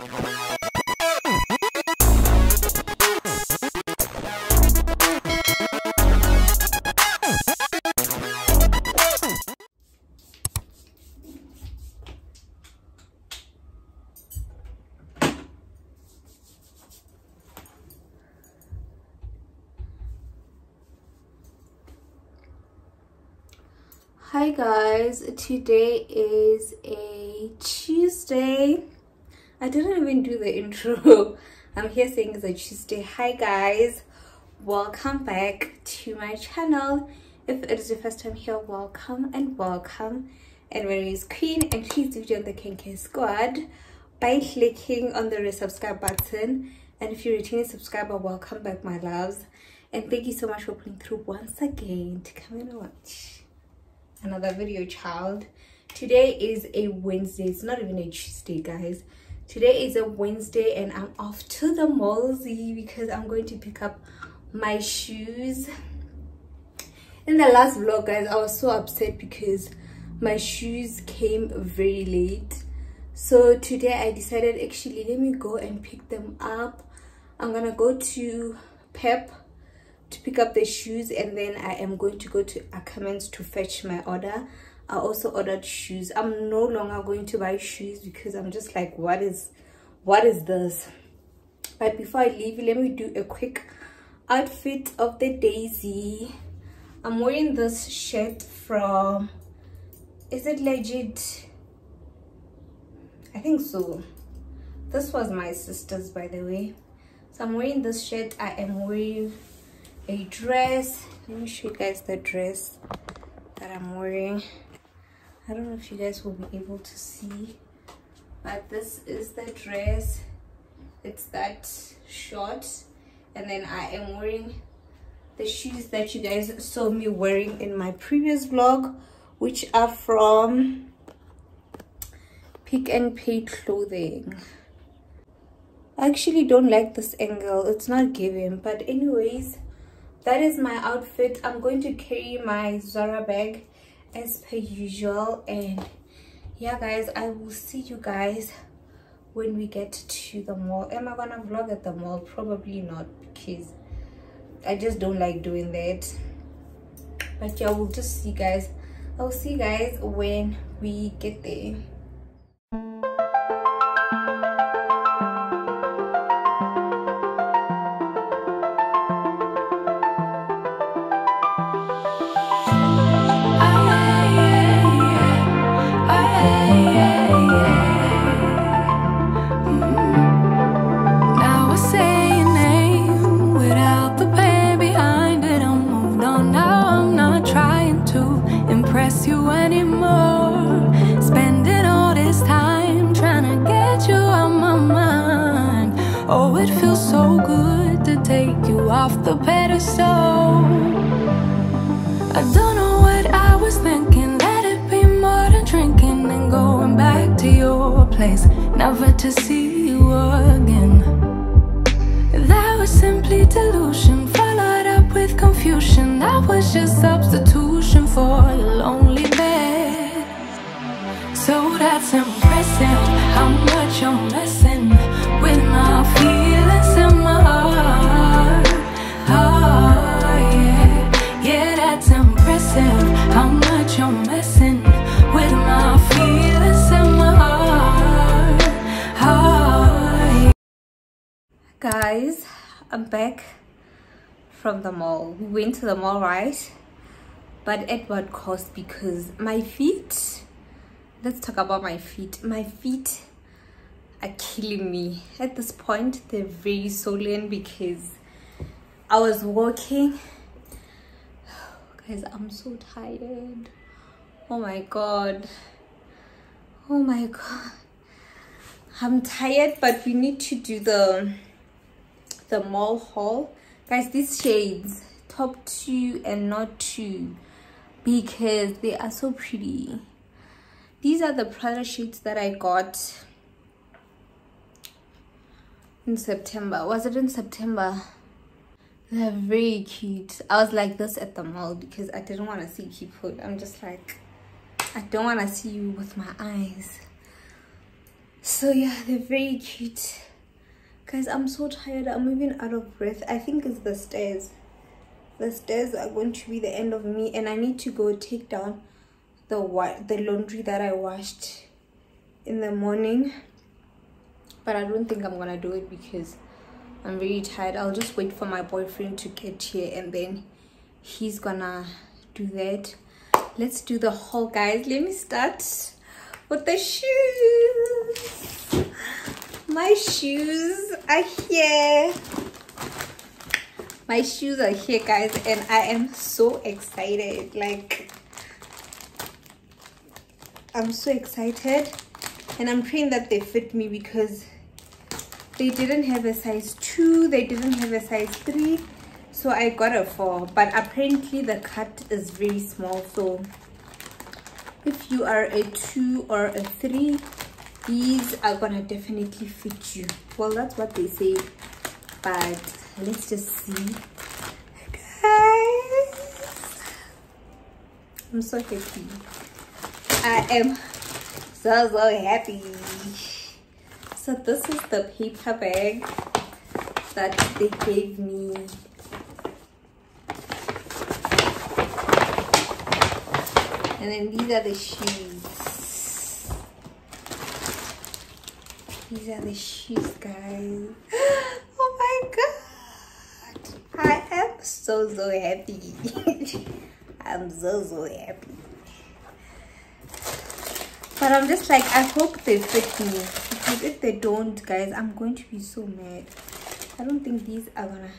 hi guys today is a tuesday i didn't even do the intro. I'm here saying it's a tuesday hi guys. Welcome back to my channel. If it is your first time here welcome and welcome. And my name is queen and please do join the kenke squad by clicking on the resubscribe button. And if you're a returning subscriber welcome back my loves. And thank you so much for pulling through once again to come and watch another video child. Today is a wednesday. It's not even a tuesday guys today is a wednesday and i'm off to the mallsy because i'm going to pick up my shoes. In the last vlog guys i was so upset because my shoes came very late. So today i decided actually let me go and pick them up. I'm gonna go to pep to pick up the shoes and then i am going to go to ackermans to fetch my order i also ordered shoes. I'm no longer going to buy shoes because i'm just like what is what is this? But before i leave let me do a quick outfit of the daisy. I'm wearing this shirt from is it legit? I think so. This was my sister's by the way. So i'm wearing this shirt. I am wearing a dress. Let me show you guys the dress that i'm wearing i don't know if you guys will be able to see but this is the dress. It's that short and then i am wearing the shoes that you guys saw me wearing in my previous vlog which are from Pick n Pay clothing. I actually don't like this angle. It's not giving but anyways that is my outfit. I'm going to carry my zara bag as per usual. And yeah guys i will see you guys when we get to the mall. Am i gonna vlog at the mall? Probably not because i just don't like doing that. But yeah we'll just see guys. I'll see you guys when we get there off the pedestal. I don't know what I was thinking. Let it be more than drinking and going back to your place, never to see you again. That was simply delusion, followed up with confusion. That was just substitution for your lonely bed. So that's impressive, how much you're messing Guys, I'm back from the mall. We went to the mall, right? But at what cost? Because my feet, let's talk about my feet. My feet are killing me. At this point, they're very swollen because I was walking. Guys, I'm so tired. Oh my god. Oh my god. I'm tired, but we need to do the the mall haul. Guys, these shades, top two and not two, because they are so pretty. These are the Prada shades that I got in September. Was it in September? They're very cute. I was like this at the mall because I didn't want to see people. I'm just like, I don't want to see you with my eyes. so yeah they're very cute guys i'm so tired. I'm even out of breath. I think it's the stairs. The stairs are going to be the end of me and i need to go take down the the laundry that i washed in the morning. But i don't think i'm gonna do it because i'm really tired. I'll just wait for my boyfriend to get here and then he's gonna do that. Let's do the haul guys. Let me start with the shoes my shoes are here. My shoes are here guys and i am so excited. Like i'm so excited and i'm praying that they fit me because they didn't have a size 2 they didn't have a size 3 so i got a 4 but apparently the cut is very small so if you are a 2 or a 3 these are gonna definitely fit you. Well that's what they say but let's just see. Guys i'm so happy. I am so so happy. So this is the paper bag that they gave me. And then these are the shoes these are the shoes guys. Oh my god. I am so so happy. I'm so so happy. But i'm just like i hope they fit me. Because if they don't guys i'm going to be so mad. I don't think these are gonna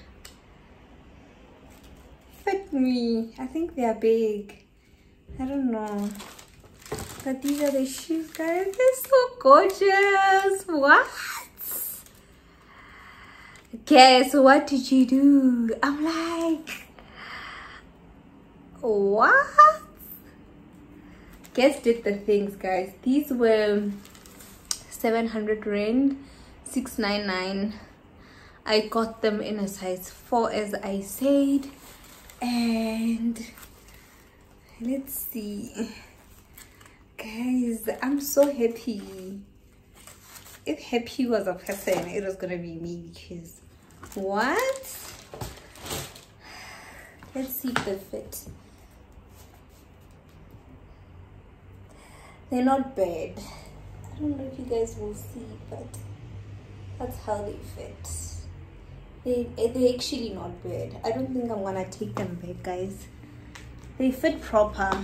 fit me. I think they are big. I don't know. These are the shoes, guys. They're so gorgeous. What? Okay, so what did you do? I'm like, what? Guess did the things, guys. These were 700 rand, 699. I got them in a size 4 as I said. And let's see guys i'm so happy. If happy was a person it was gonna be me because what? Let's see if they fit. They're not bad. I don't know if you guys will see but that's how they fit. They they're actually not bad. I don't think i'm gonna take them back guys. They fit proper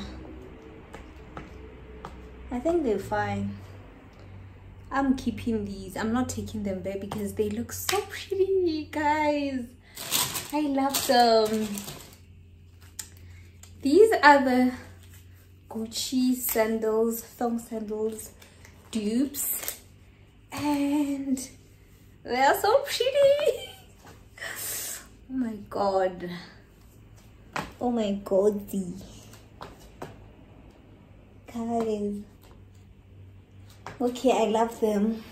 i think they're fine. I'm keeping these. I'm not taking them back because they look so pretty guys. I love them. These are the gucci sandals thong sandals dupes. And they are so pretty. Oh my god. Oh my god, guys. Okay, I love them.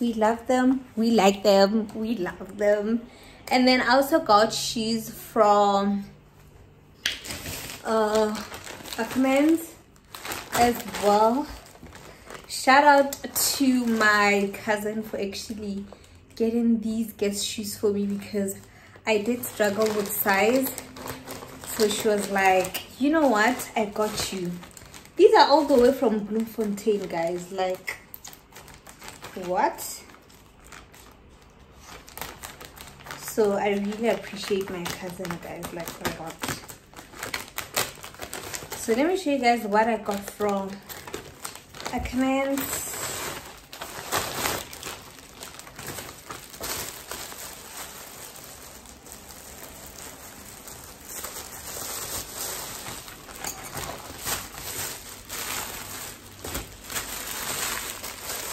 We love them. We like them. We love them. And then I also got shoes from uh Ackermans as well. Shout out to my cousin for actually getting these guest shoes for me because I did struggle with size so she was like you know what i got you these are all the way from bloemfontein guys like what? So i really appreciate my cousin guys like a lot so let me show you guys what i got from a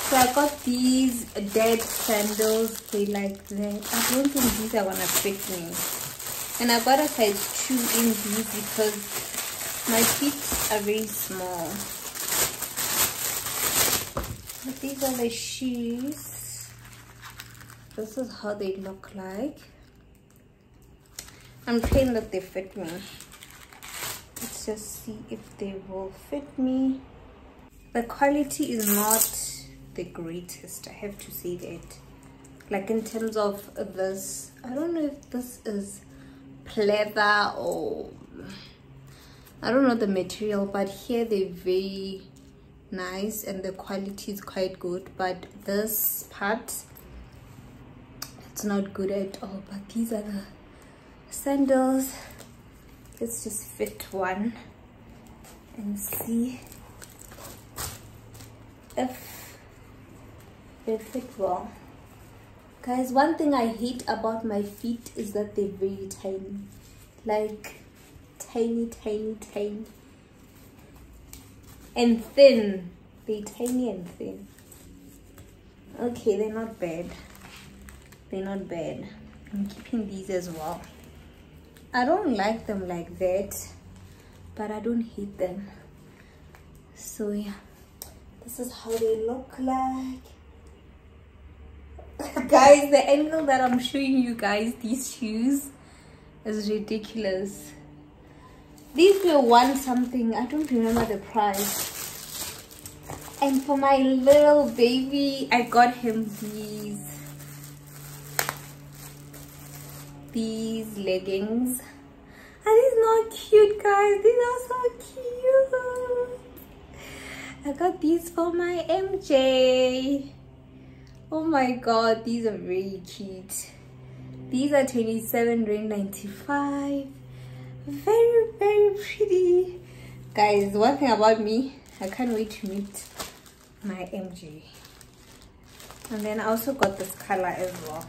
so i got these dead sandals they like that. I don't think these are gonna fit me. And i got a size 2 in these because my feet are very small. But these are the shoes. This is how they look like. I'm praying that they fit me. Let's just see if they will fit me. The quality is not the greatest. I have to say that. Like in terms of this i don't know if this is pleather or i don't know the material but here they're very nice and the quality is quite good. But this part it's not good at all. But these are the sandals. Let's just fit one and see if fit well guys one thing i hate about my feet is that they're very tiny. Like tiny tiny tiny. And thin. They're tiny and thin. Okay they're not bad. They're not bad. I'm keeping these as well. I don't like them like that but i don't hate them. So yeah. This is how they look like guys the angle that i'm showing you guys these shoes is ridiculous. These were one something i don't remember the price. And for my little baby i got him these these leggings. Are these not cute guys? These are so cute. I got these for my mj oh my god these are really cute. These are 27 rand 95 very very pretty. Guys one thing about me i can't wait to meet my mj and then i also got this color as well.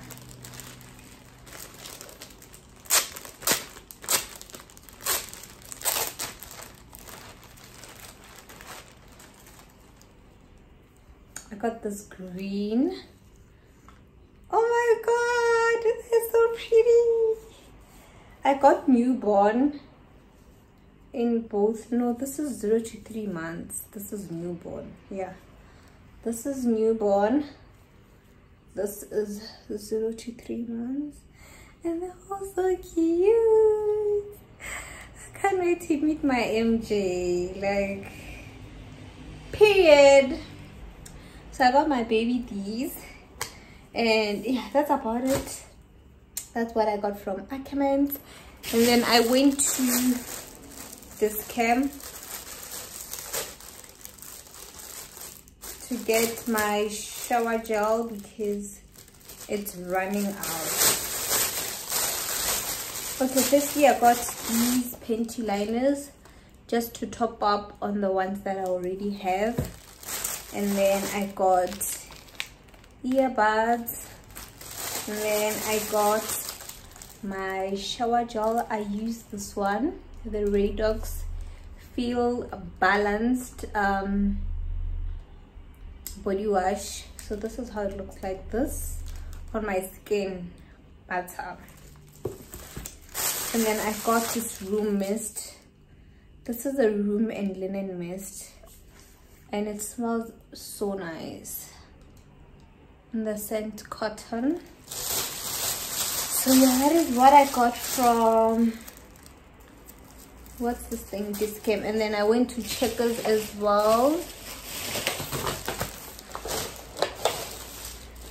I got this green. Oh my god, it's so pretty. I got newborn in both. No, this is zero to three months. This is newborn. Yeah, this is newborn. This is zero to three months, and they're all so cute. I can't wait to meet my MJ. Like, period so i got my baby these and yeah that's about it that's what i got from ackermans. And then i went to Dis-Chem to get my shower gel because it's running out. Okay firstly i got these panty liners just to top up on the ones that i already have. And then I got earbuds. And then I got my shower gel I use this one. The Radox feel balanced um, body wash. So this is how it looks like this on my skin. Butter and then I got this room mist. This is a room and linen mist. And it smells so nice. And the scent cotton so that is what i got from what's this thing? Dis-Chem. And then i went to checkers as well.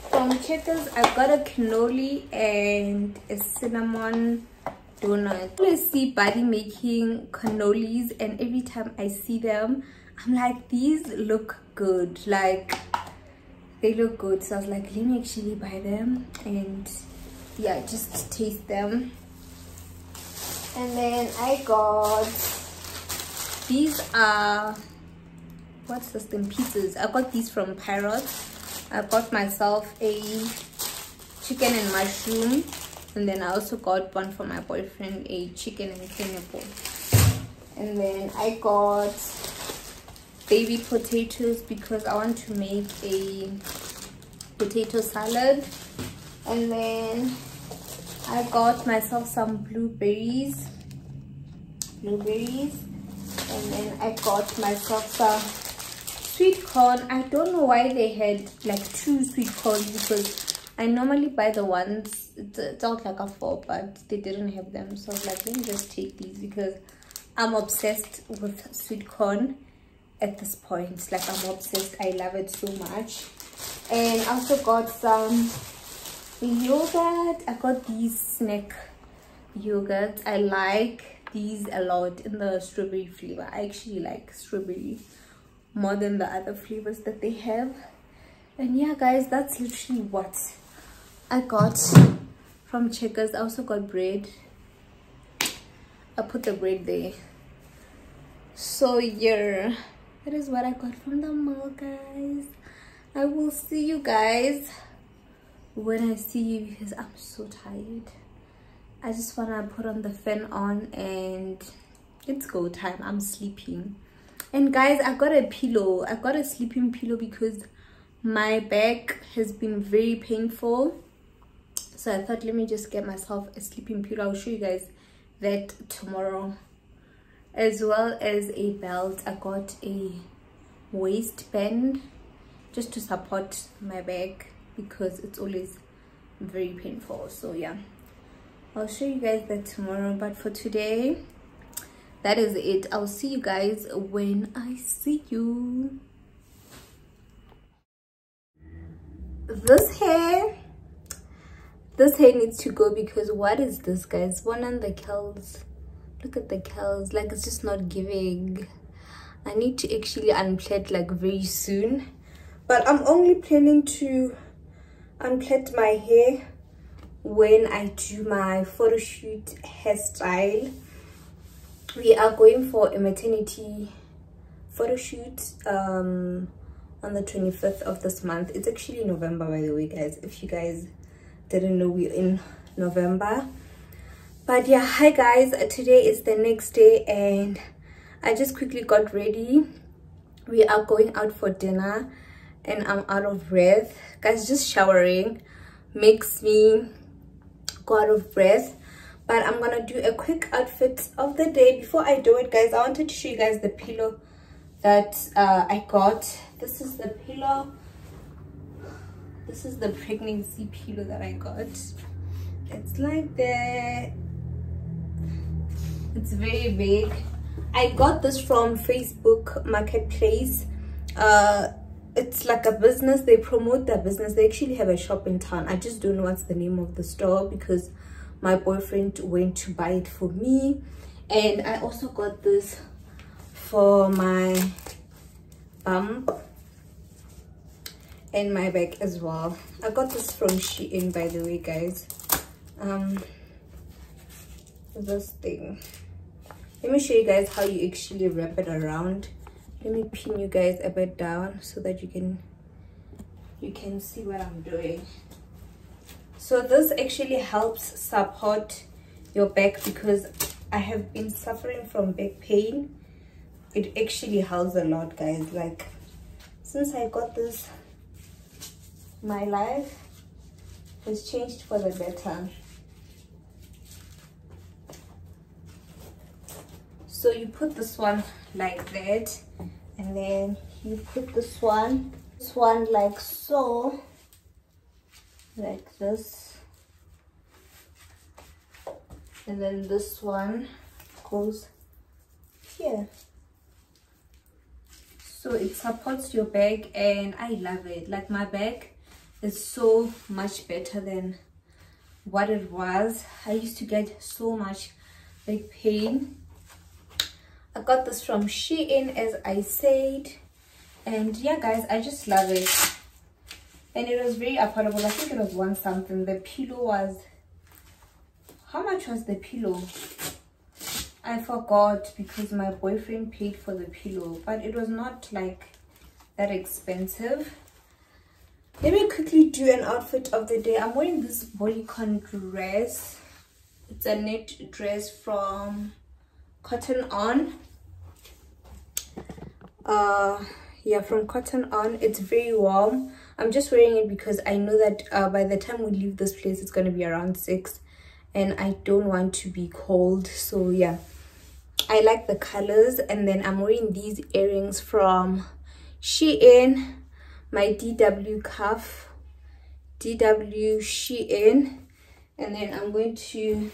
From checkers i got a cannoli and a cinnamon donut. I see body making cannolis and every time i see them i'm like these look good. Like they look good. So i was like let me actually buy them and yeah just taste them. And then i got these are what's this thing? Pieces. I got these from parrot. I got myself a chicken and mushroom. And then i also got one for my boyfriend a chicken and pineapple. And then i got baby potatoes because I want to make a potato salad. And then I got myself some blueberries. Blueberries. And then I got myself some sweet corn. I don't know why they had like two sweet corns because I normally buy the ones it's, out like a four but they didn't have them. So I was like let me just take these because I'm obsessed with sweet corn at this point. Like i'm obsessed. I love it so much. And I also got some yogurt I got these snack yogurts. I like these a lot in the strawberry flavor. I actually like strawberry more than the other flavors that they have. And yeah guys that's literally what I got from checkers. I also got bread. I put the bread there. So yeah that is what I got from the mall guys. I will see you guys when I see you because I'm so tired. I just want to put on the fan on and it's go time. I'm sleeping. And guys I got a pillow. I got a sleeping pillow because my back has been very painful. So I thought let me just get myself a sleeping pillow. I'll show you guys that tomorrow. As well as a belt. I got a waistband just to support my back because it's always very painful. So yeah. I'll show you guys that tomorrow but for today that is it. I'll see you guys when i see you. This hair this hair needs to go because what is this guys? One on the curls. Look at the curls. Like it's just not giving. I need to actually unplait like very soon. But i'm only planning to unplait my hair when i do my photo shoot hairstyle. We are going for a maternity photo shoot um on the 25th of this month. It's actually november by the way guys if you guys didn't know we're in november. But yeah hi guys. Today is the next day and i just quickly got ready. We are going out for dinner and i'm out of breath. Guys just showering makes me go out of breath. But i'm gonna do a quick outfit of the day. Before i do it guys i wanted to show you guys the pillow that uh, i got. This is the pillow. This is the pregnancy pillow that i got. It's like that. It's very big. I got this from facebook marketplace. Uh it's like a business they promote their business. They actually have a shop in town. I just don't know what's the name of the store because my boyfriend went to buy it for me. And i also got this for my bump and my bag as well. I got this from shein by the way guys. Um this thing. Let me show you guys how you actually wrap it around let me pin you guys a bit down so that you can you can see what i'm doing. So this actually helps support your back because i have been suffering from back pain. It actually helps a lot guys. Like since i got this my life has changed for the better so you put this one like that and then you put this one this one like so like this and then this one goes here. So it supports your bag and i love it. Like my bag is so much better than what it was. I used to get so much back pain i got this from shein as i said. And yeah guys i just love it. And it was very affordable. I think it was one something. The pillow was how much was the pillow? I forgot because my boyfriend paid for the pillow but it was not like that expensive. Let me quickly do an outfit of the day. I'm wearing this bodycon dress. It's a knit dress from cotton on. Uh yeah from cotton on it's very warm. I'm just wearing it because i know that uh, by the time we leave this place it's going to be around six and i don't want to be cold so yeah. I like the colors and then i'm wearing these earrings from shein my dw cuff. Dw shein. And then i'm going to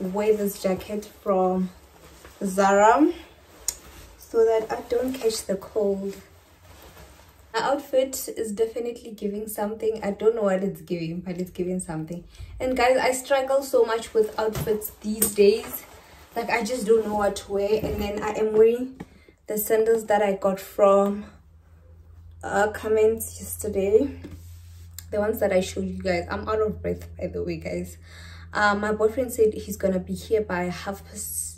wear this jacket from zara so that i don't catch the cold. My outfit is definitely giving something. I don't know what it's giving but it's giving something. And guys i struggle so much with outfits these days. Like i just don't know what to wear. And then i am wearing the sandals that i got from uh comments yesterday. The ones that i showed you guys. I'm out of breath by the way guys. Um my boyfriend said he's gonna be here by half past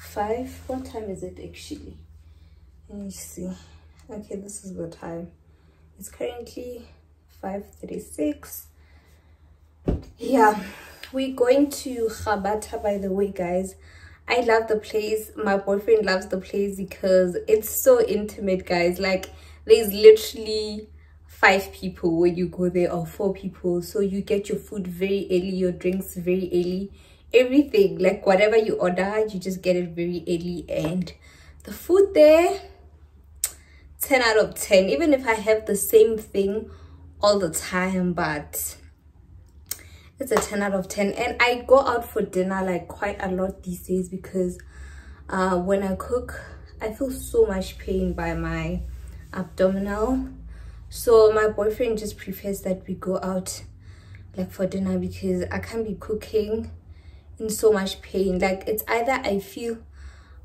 five? What time is it actually? Let me see. Okay this is the time. It's currently 5:36. yeah we're going to Khabata by the way guys. I love the place. My boyfriend loves the place because it's so intimate guys. Like there's literally five people when you go there or four people. So you get your food very early your drinks very early everything like whatever you order you just get it very early and the food there 10 out of 10 even if i have the same thing all the time but it's a 10 out of 10 and i go out for dinner like quite a lot these days because uh, when i cook i feel so much pain by my abdominal. So my boyfriend just prefers that we go out like for dinner because i can't be cooking in so much pain. Like it's either i feel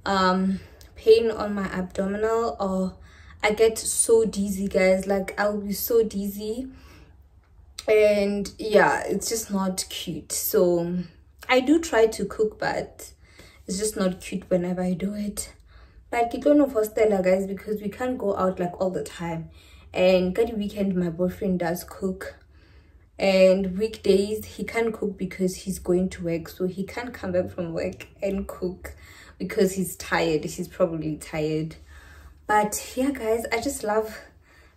um pain on my abdominal or I get so dizzy guys. Like I'll be so dizzy. And yeah it's just not cute. So I do try to cook but it's just not cute whenever I do it. But I don't know for Stella guys because we can't go out like all the time. And got weekend my boyfriend does cook and weekdays he can't cook because he's going to work. So he can't come back from work and cook because he's tired. He's probably tired. But yeah guys i just love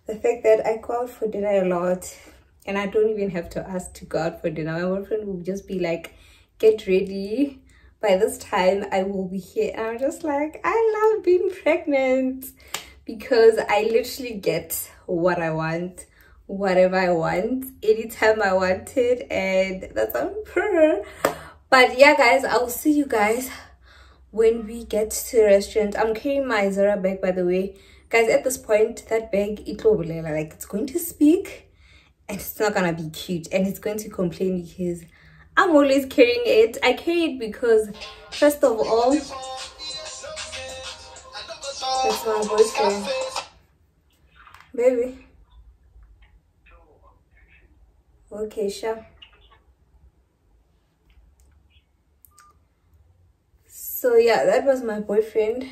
the fact that i go out for dinner a lot. And i don't even have to ask to go out for dinner. My boyfriend will just be like get ready. By this time i will be here. And i'm just like i love being pregnant because i literally get what i want whatever i want anytime i want it and that's on prayer but yeah guys i'll see you guys when we get to the restaurant. I'm carrying my zara bag by the way. Guys at this point that bag it like it's going to speak and it's not gonna be cute and it's going to complain because i'm always carrying it. I carry it because first of all that's my boyfriend. Baby okay sure. So yeah that was my boyfriend.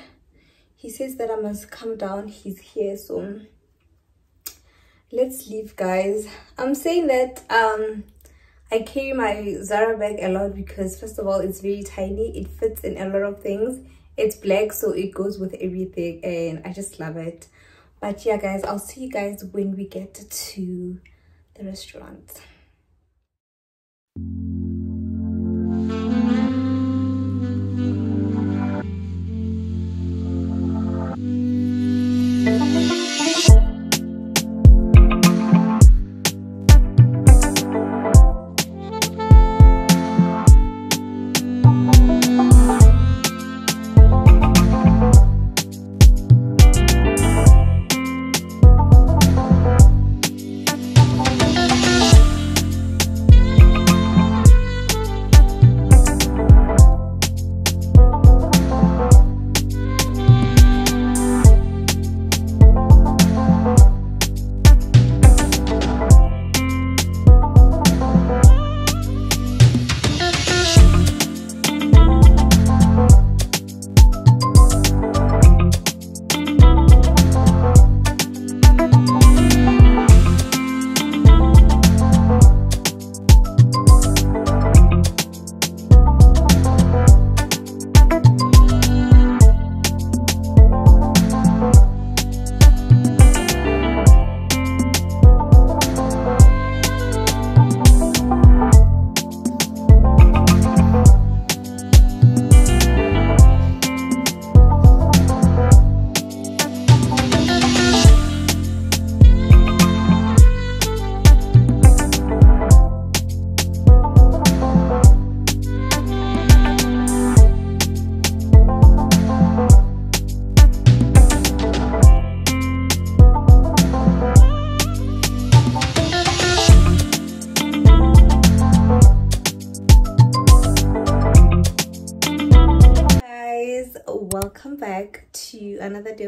He says that i must come down. He's here so let's leave guys. I'm saying that um i carry my zara bag a lot because first of all it's very tiny. It fits in a lot of things. It's black so it goes with everything and i just love it. But yeah guys i'll see you guys when we get to the restaurant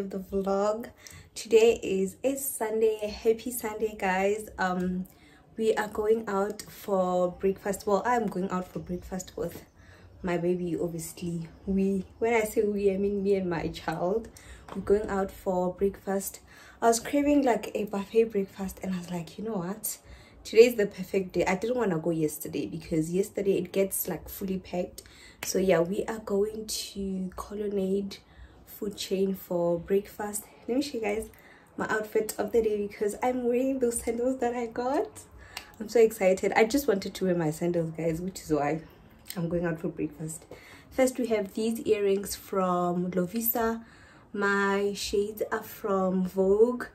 the vlog. Today is a sunday. Happy sunday guys. Um we are going out for breakfast. Well i'm going out for breakfast with my baby obviously. We when i say we i mean me and my child. We're going out for breakfast. I was craving like a buffet breakfast and i was like you know what? Today's the perfect day. I didn't want to go yesterday because yesterday it gets like fully packed. So yeah we are going to Kolonnade food chain for breakfast. Let me show you guys my outfit of the day because i'm wearing those sandals that i got. I'm so excited. I just wanted to wear my sandals guys which is why i'm going out for breakfast. First we have these earrings from lovisa. My shades are from vogue.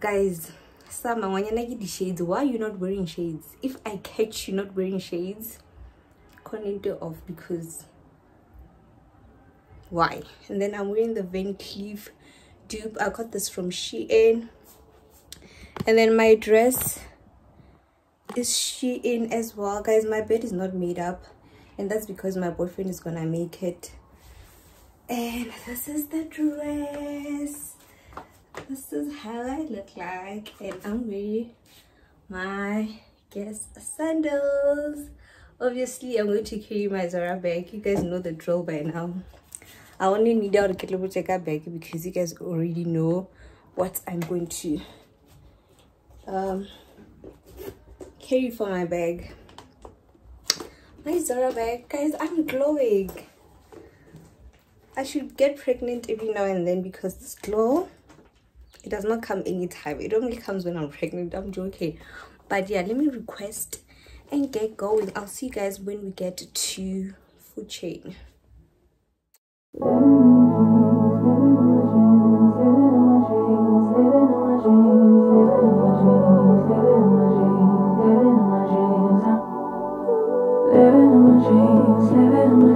Guys Sama, the shades. Why are you not wearing shades? If I catch you not wearing shades, Cornetto off because why? And then I'm wearing the Van Cleef dupe. I got this from Shein. And then my dress is Shein as well. Guys, my bed is not made up. And that's because my boyfriend is gonna make it. And this is the dress this is how I look like and I'm wearing my guess sandals obviously I'm going to carry my Zara bag you guys know the drill by now I only need out a check out bag because you guys already know what I'm going to um carry for my bag. My Zara bag. Guys I'm glowing. I should get pregnant every now and then because this glow it does not come anytime. It only comes when i'm pregnant. I'm joking. But yeah let me request and get going. I'll see you guys when we get to food chain Living in my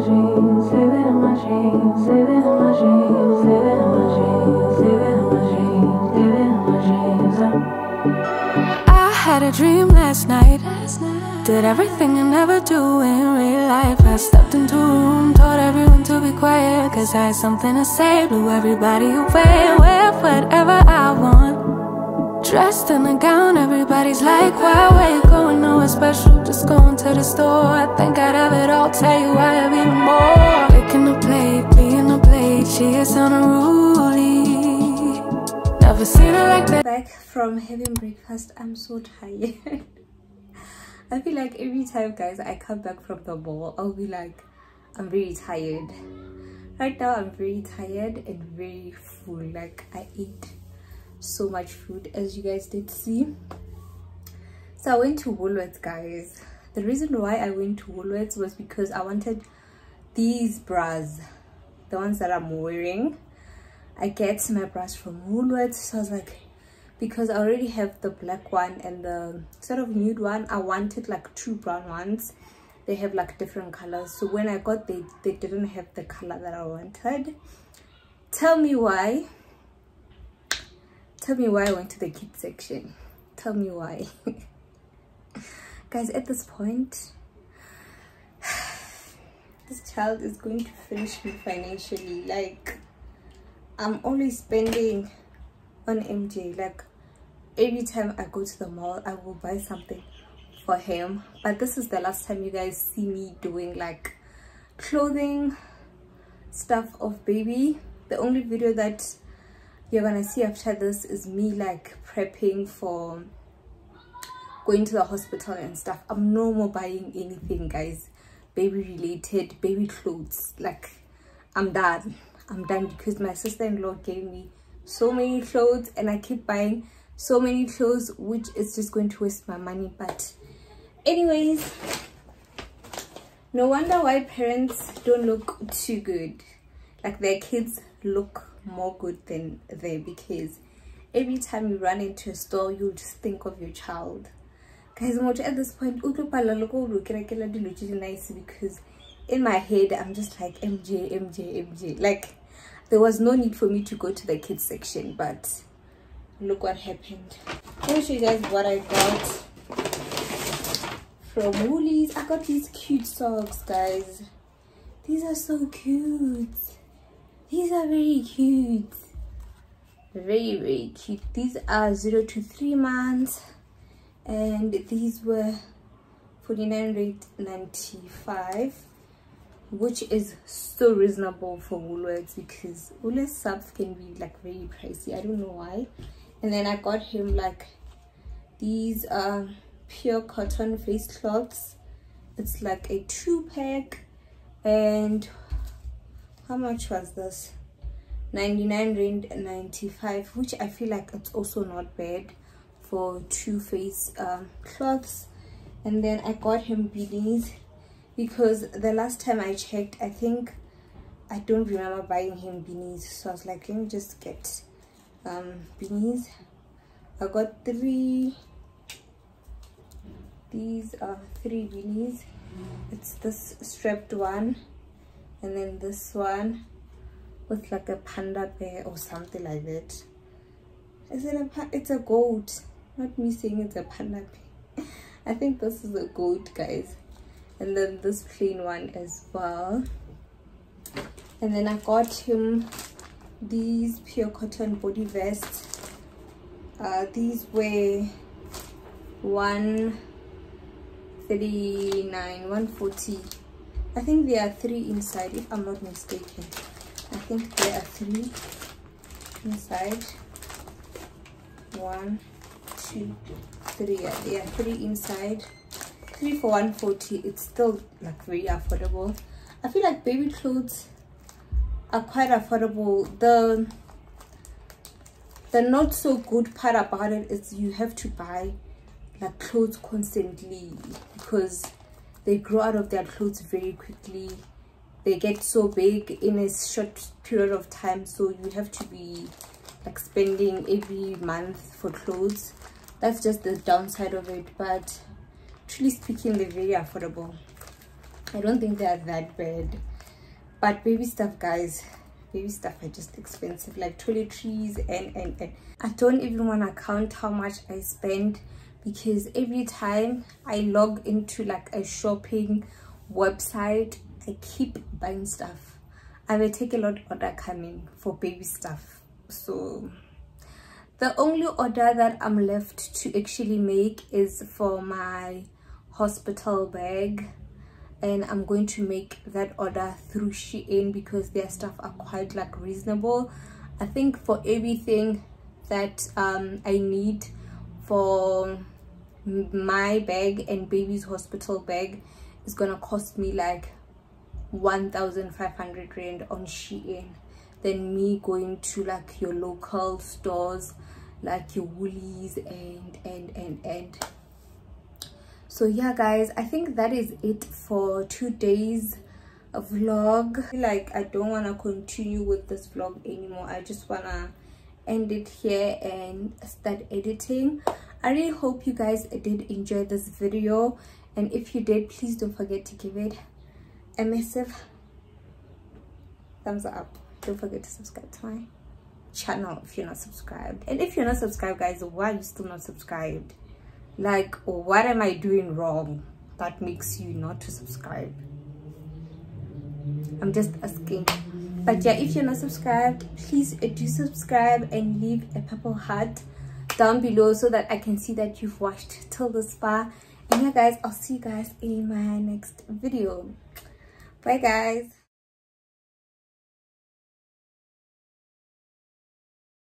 dreams, living in my dreams, living in my dreams, living Did everything I never do in real life. I stepped into a room, told everyone to be quiet Cause I had something to say, blew everybody away. Wear whatever I want. Dressed in a gown, everybody's like Why, where you going, nowhere special? Just going to the store, I think I'd have it all Tell you I have even more. Picking a plate, being a plate She is unruly Never seen like that. Back from having breakfast, I'm so tired. I feel like every time guys I come back from the mall I'll be like I'm very tired. Right now I'm very tired and very full. Like I ate so much food as you guys did see. So I went to Woolworths guys. The reason why I went to Woolworths was because I wanted these bras the ones that I'm wearing I get my bras from Woolworths so I was like because I already have the black one and the sort of nude one I wanted like two brown ones. They have like different colors. So when I got they they didn't have the color that I wanted. Tell me why. Tell me why I went to the kids section. Tell me why. Guys at this point this child is going to finish me financially like I'm only spending on MJ. Like every time I go to the mall, I will buy something for him. But this is the last time you guys see me doing like clothing stuff of baby. The only video that you're gonna see after this is me like prepping for going to the hospital and stuff. I'm no more buying anything guys baby related baby clothes like I'm done I'm done because my sister-in-law gave me so many clothes and i keep buying so many clothes which is just going to waste my money. But anyways no wonder why parents don't look too good. Like their kids look more good than they because every time you run into a store you just think of your child. Guys at this point because in my head i'm just like mj mj mj like there was no need for me to go to the kids section but look what happened. Let me show you guys what i got from woolies. I got these cute socks guys. These are so cute. These are very cute. Very very cute. These are zero to three months and these were 49 rate 95 which is so reasonable for Woolworths because Woolworths subs can be like very pricey. I don't know why. And then I got him like these are pure cotton face cloths. It's like a two pack and how much was this? 99 rand 95 which i feel like it's also not bad for two face um, cloths. And then i got him beanies because the last time i checked i think i don't remember buying him beanies. So i was like let me just get um beanies. I got three these are three beanies. It's this strapped one and then this one with like a panda bear or something like that. Is it a it's a goat. Not me saying it's a panda bear. I think this is a goat guys and then this plain one as well. And then i got him these pure cotton body vests. Uh these were one 39 140 i think there are three inside if i'm not mistaken. I think there are three inside. One two three. Yeah there are three inside three for 140 it's still like very affordable. I feel like baby clothes are quite affordable. The the not so good part about it is you have to buy like clothes constantly because they grow out of their clothes very quickly. They get so big in a short period of time so you have to be like spending every month for clothes. That's just the downside of it but truly speaking they're very affordable i don't think they're that bad but baby stuff guys baby stuff are just expensive like toiletries and and and i don't even want to count how much i spend because every time I log into like a shopping website, I keep buying stuff. I will take a lot of order coming for baby stuff. So the only order that I'm left to actually make is for my hospital bag and I'm going to make that order through Shein because their stuff are quite like reasonable. I think for everything that um, I need for my bag and baby's hospital bag is gonna cost me like 1500 rand on shein than me going to like your local stores like your woolies and and and and so yeah guys i think that is it for today's vlog. Like i don't want to continue with this vlog anymore. I just want to end it here and start editing. I really hope you guys did enjoy this video. And if you did please don't forget to give it a massive thumbs up. Don't forget to subscribe to my channel if you're not subscribed. And if you're not subscribed guys why are you still not subscribed like oh, what am i doing wrong? That makes you not to subscribe. I'm just asking. But yeah if you're not subscribed please uh, do subscribe and leave a purple heart down below so that i can see that you've watched till this far. And yeah guys i'll see you guys in my next video. Bye guys